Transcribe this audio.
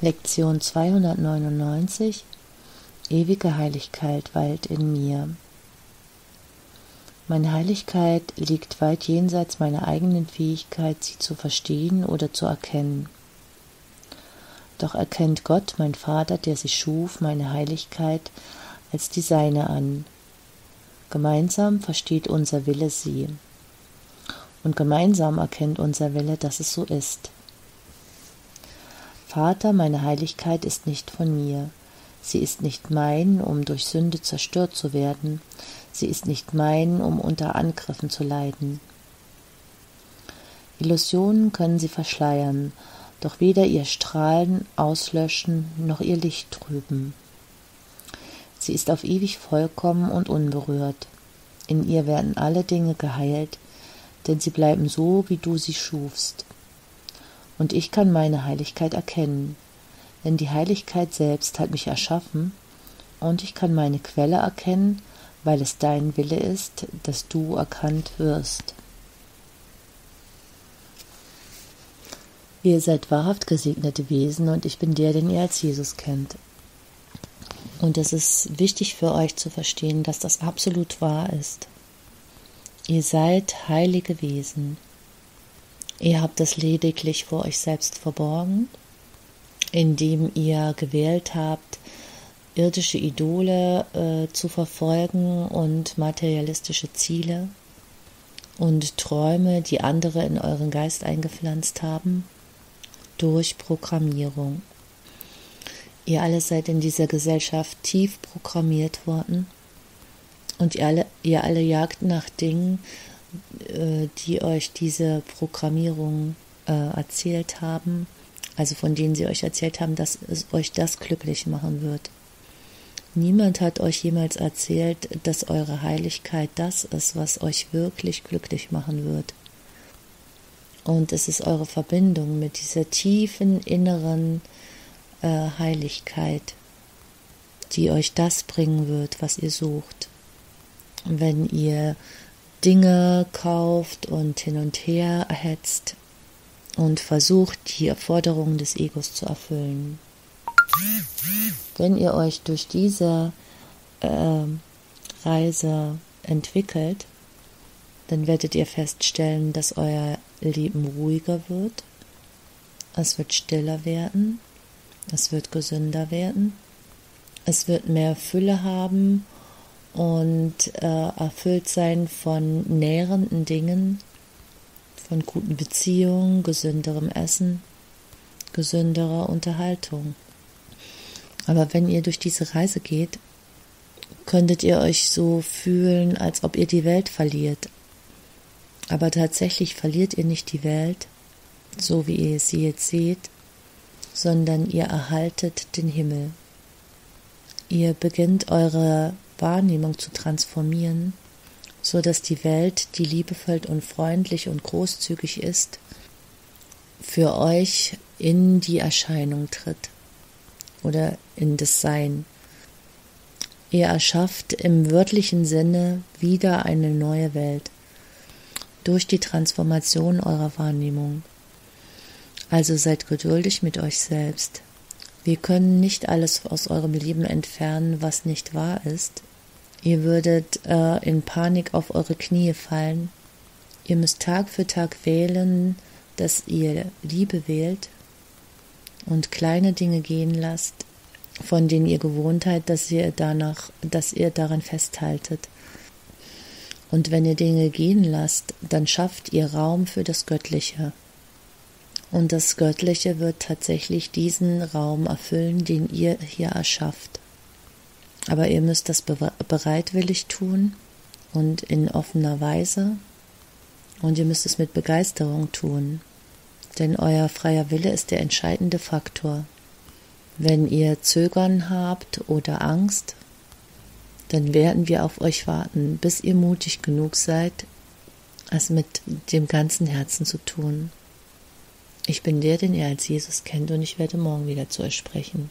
Lektion 299 Ewige Heiligkeit weilt in mir. Meine Heiligkeit liegt weit jenseits meiner eigenen Fähigkeit, sie zu verstehen oder zu erkennen. Doch erkennt Gott, mein Vater, der sie schuf, meine Heiligkeit als die seine an. Gemeinsam versteht unser Wille sie. Und gemeinsam erkennt unser Wille, dass es so ist. Vater, meine Heiligkeit ist nicht von mir. Sie ist nicht mein, um durch Sünde zerstört zu werden. Sie ist nicht mein, um unter Angriffen zu leiden. Illusionen können sie verschleiern, doch weder ihr Strahlen auslöschen noch ihr Licht trüben. Sie ist auf ewig vollkommen und unberührt. In ihr werden alle Dinge geheilt, denn sie bleiben so, wie du sie schufst und ich kann meine Heiligkeit erkennen, denn die Heiligkeit selbst hat mich erschaffen, und ich kann meine Quelle erkennen, weil es dein Wille ist, dass du erkannt wirst. Ihr seid wahrhaft gesegnete Wesen und ich bin der, den ihr als Jesus kennt. Und es ist wichtig für euch zu verstehen, dass das absolut wahr ist. Ihr seid heilige Wesen. Ihr habt es lediglich vor euch selbst verborgen, indem ihr gewählt habt, irdische Idole äh, zu verfolgen und materialistische Ziele und Träume, die andere in euren Geist eingepflanzt haben, durch Programmierung. Ihr alle seid in dieser Gesellschaft tief programmiert worden und ihr alle, ihr alle jagt nach Dingen, äh, die euch diese Programmierung äh, erzählt haben, also von denen sie euch erzählt haben, dass es euch das glücklich machen wird. Niemand hat euch jemals erzählt, dass eure Heiligkeit das ist, was euch wirklich glücklich machen wird. Und es ist eure Verbindung mit dieser tiefen inneren äh, Heiligkeit, die euch das bringen wird, was ihr sucht. Wenn ihr Dinge kauft und hin und her erhetzt und versucht, die Forderungen des Egos zu erfüllen. Wenn ihr euch durch diese äh, Reise entwickelt, dann werdet ihr feststellen, dass euer Leben ruhiger wird, es wird stiller werden, es wird gesünder werden, es wird mehr Fülle haben und äh, erfüllt sein von nährenden Dingen, von guten Beziehungen, gesünderem Essen, gesünderer Unterhaltung. Aber wenn ihr durch diese Reise geht, könntet ihr euch so fühlen, als ob ihr die Welt verliert. Aber tatsächlich verliert ihr nicht die Welt, so wie ihr sie jetzt seht, sondern ihr erhaltet den Himmel. Ihr beginnt eure Wahrnehmung zu transformieren, so dass die Welt, die liebevoll und freundlich und großzügig ist, für euch in die Erscheinung tritt oder in das Sein. Ihr erschafft im wörtlichen Sinne wieder eine neue Welt durch die Transformation eurer Wahrnehmung. Also seid geduldig mit euch selbst. Wir können nicht alles aus eurem Leben entfernen, was nicht wahr ist. Ihr würdet äh, in Panik auf eure Knie fallen. Ihr müsst Tag für Tag wählen, dass ihr Liebe wählt und kleine Dinge gehen lasst, von denen ihr gewohnt seid, dass ihr danach, dass ihr daran festhaltet. Und wenn ihr Dinge gehen lasst, dann schafft ihr Raum für das Göttliche. Und das Göttliche wird tatsächlich diesen Raum erfüllen, den ihr hier erschafft. Aber ihr müsst das bereitwillig tun und in offener Weise. Und ihr müsst es mit Begeisterung tun. Denn euer freier Wille ist der entscheidende Faktor. Wenn ihr Zögern habt oder Angst, dann werden wir auf euch warten, bis ihr mutig genug seid, es mit dem ganzen Herzen zu tun. Ich bin der, den ihr als Jesus kennt, und ich werde morgen wieder zu euch sprechen.